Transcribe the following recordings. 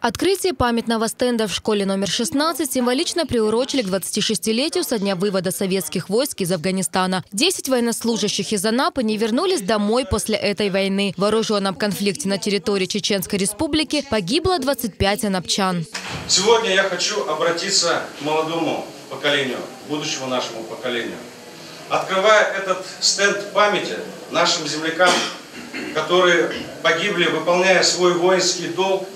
Открытие памятного стенда в школе номер 16 символично приурочили к 26-летию со дня вывода советских войск из Афганистана. 10 военнослужащих из Анапы не вернулись домой после этой войны. В вооруженном конфликте на территории Чеченской республики погибло 25 анапчан. Сегодня я хочу обратиться к молодому поколению, будущему нашему поколению. Открывая этот стенд памяти нашим землякам, которые погибли, выполняя свой воинский долг,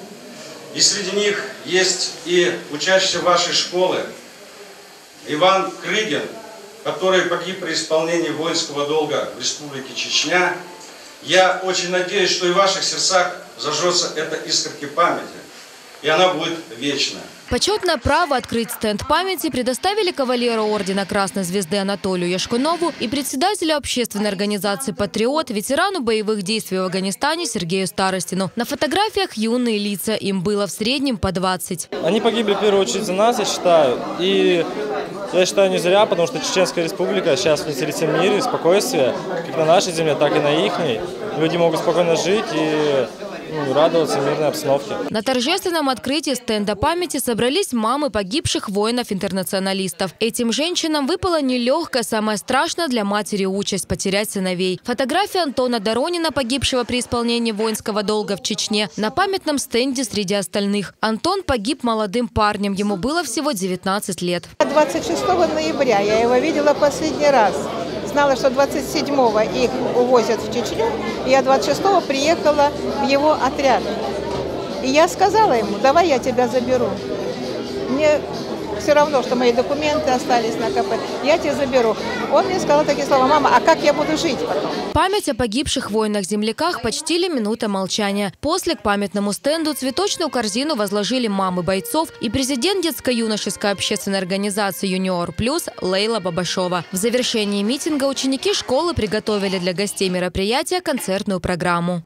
и среди них есть и учащийся вашей школы Иван Крыгин, который погиб при исполнении воинского долга в Республике Чечня. Я очень надеюсь, что и в ваших сердцах зажжется эта искорки памяти, и она будет вечная. Почетное право открыть стенд памяти предоставили кавалеру ордена Красной Звезды Анатолию Яшкунову и председателю общественной организации «Патриот», ветерану боевых действий в Афганистане Сергею Старостину. На фотографиях юные лица, им было в среднем по 20. Они погибли в первую очередь за нас, я считаю. И я считаю не зря, потому что Чеченская республика сейчас в третьем мире, спокойствие, как на нашей земле, так и на их. Люди могут спокойно жить и ну, радоваться мирной обстановке. На торжественном открытии стенда памяти собрались мамы погибших воинов-интернационалистов. Этим женщинам выпала нелегкая, самая страшная для матери участь – потерять сыновей. Фотография Антона Доронина, погибшего при исполнении воинского долга в Чечне, на памятном стенде среди остальных. Антон погиб молодым парнем, ему было всего 19 лет. 26 ноября я его видела последний раз знала, что 27-го их увозят в Чечню, и я 26-го приехала в его отряд. И я сказала ему, давай я тебя заберу. Мне все равно, что мои документы остались на КП, я тебя заберу. Он мне сказал такие слова, мама, а как я буду жить потом? Память о погибших воинах-земляках почтили минута молчания. После к памятному стенду цветочную корзину возложили мамы бойцов и президент детско-юношеской общественной организации «Юниор Плюс» Лейла Бабашова. В завершении митинга ученики школы приготовили для гостей мероприятия концертную программу.